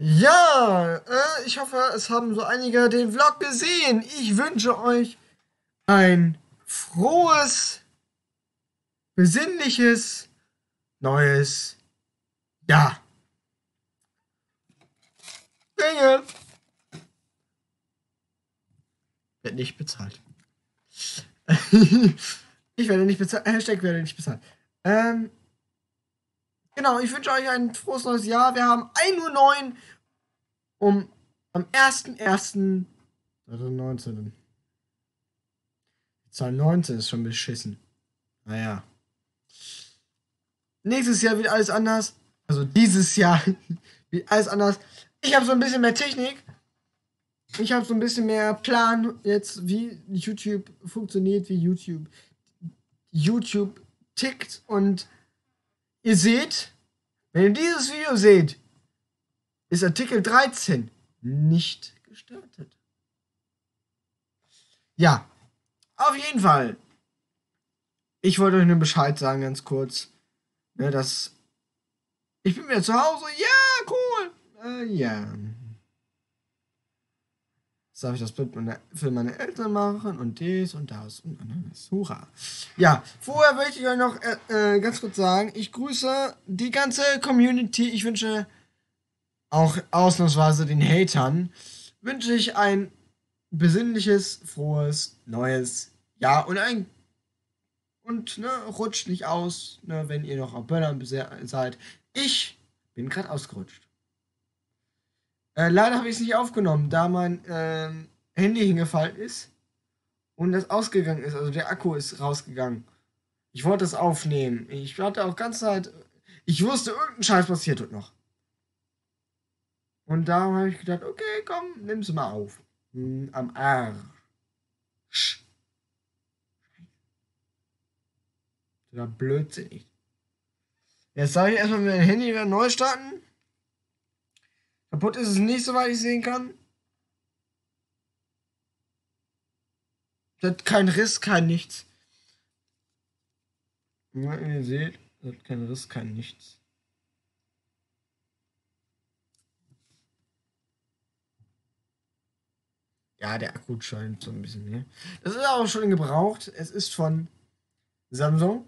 Ja, äh, ich hoffe, es haben so einige den Vlog gesehen. Ich wünsche euch ein frohes, besinnliches, neues Jahr. Dinge. Wird nicht bezahlt. ich werde nicht bezahlt. Hashtag werde nicht bezahlt. Ähm, genau, ich wünsche euch ein frohes neues Jahr. Wir haben 1.09 Uhr um am 1.1. 19. Die Zahl 19 ist schon beschissen. Naja. Nächstes Jahr wird alles anders. Also dieses Jahr wird alles anders. Ich habe so ein bisschen mehr Technik. Ich habe so ein bisschen mehr Plan jetzt, wie YouTube funktioniert, wie YouTube YouTube tickt und ihr seht, wenn ihr dieses Video seht, ist Artikel 13 nicht gestartet. Ja, auf jeden Fall. Ich wollte euch nur Bescheid sagen, ganz kurz. Ne, dass ich bin wieder zu Hause. Ja, cool. Äh, ja. Darf ich das für meine Eltern machen und dies und das und anderes. Hurra. Ja, vorher möchte ich euch noch äh, äh, ganz kurz sagen, ich grüße die ganze Community. Ich wünsche auch ausnahmsweise den Hatern, wünsche ich ein besinnliches, frohes, neues Jahr und ein und ne, rutscht nicht aus, ne, wenn ihr noch auf Böllern seid. Ich bin gerade ausgerutscht. Äh, leider habe ich es nicht aufgenommen, da mein äh, Handy hingefallen ist und das ausgegangen ist. Also der Akku ist rausgegangen. Ich wollte es aufnehmen. Ich hatte auch ganze Zeit. Ich wusste, irgendein Scheiß passiert dort noch. Und da habe ich gedacht, okay, komm, nimm sie mal auf. Hm, am Arsch. War blödsinnig. Jetzt sage ich erstmal mein Handy wieder neu starten. Kaputt ist es nicht, soweit ich sehen kann. Das hat kein Riss, kein nichts. Ja, ihr seht, das hat kein Riss, kein nichts. Ja, der Akku scheint so ein bisschen mehr. Das ist auch schon gebraucht. Es ist von Samsung.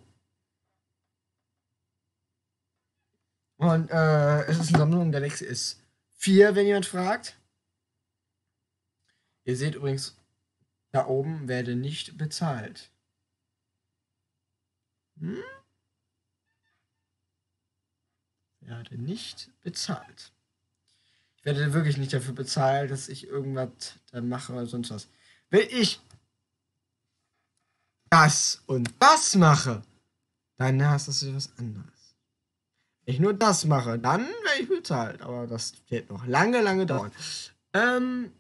Und äh, es ist ein Samsung Galaxy S4, wenn jemand fragt. Ihr seht übrigens, da oben werde nicht bezahlt. Hm? Werde nicht bezahlt. Ich werde wirklich nicht dafür bezahlt, dass ich irgendwas da mache oder sonst was. Wenn ich das und das mache, dann hast du was anderes ich nur das mache, dann werde ich bezahlt. Aber das wird noch lange, lange dauern. Ähm,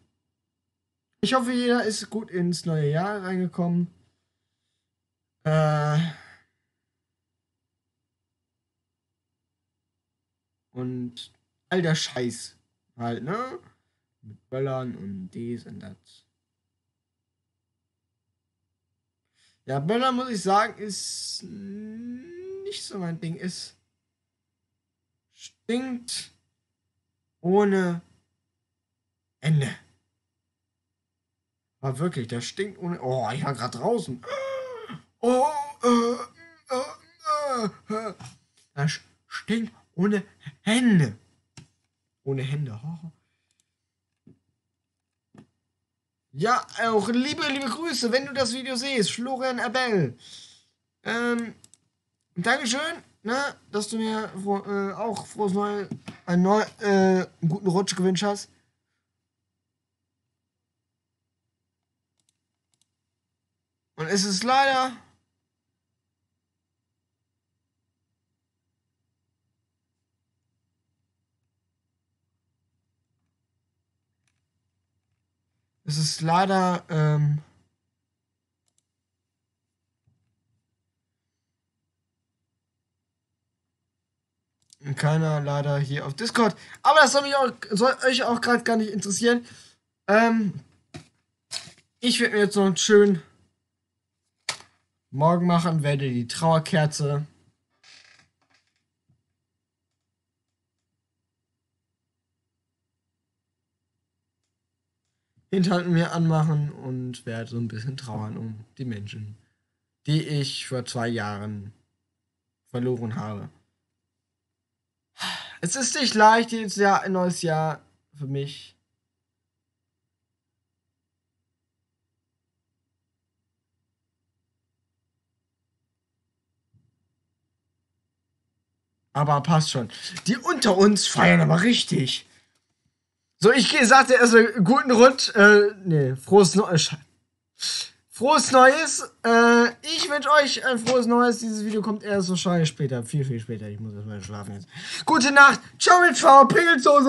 ich hoffe, jeder ist gut ins neue Jahr reingekommen. Äh, und all der Scheiß halt, ne? Mit Böllern und dies und das. Ja, Böller muss ich sagen, ist nicht so mein Ding. Ist stinkt ohne Ende. War wirklich, der stinkt ohne. Oh, ich war gerade draußen. Oh, äh, äh, äh, das stinkt ohne Hände. Ohne Hände. Oh. Ja, auch liebe, liebe Grüße, wenn du das Video siehst. Florian Abel. Ähm, Dankeschön ne, dass du mir äh, auch frohes Neues, einen, neu, äh, einen guten Rutsch gewünscht hast. Und es ist leider es ist leider ähm, Keiner leider hier auf Discord. Aber das soll mich auch, soll euch auch gerade gar nicht interessieren. Ähm, ich werde mir jetzt noch einen schönen Morgen machen, werde die Trauerkerze hinter mir anmachen und werde so ein bisschen trauern um die Menschen, die ich vor zwei Jahren verloren habe. Es ist nicht leicht, jedes Jahr ein neues Jahr für mich. Aber passt schon. Die unter uns feiern aber richtig. So, ich sagte erst mal guten Rund. Äh, nee, frohes Neues. Frohes Neues. Äh, ich wünsche euch ein frohes Neues. Dieses Video kommt erst wahrscheinlich später. Viel, viel später. Ich muss erstmal schlafen jetzt. Gute Nacht. Ciao mit V. Pingelsoße.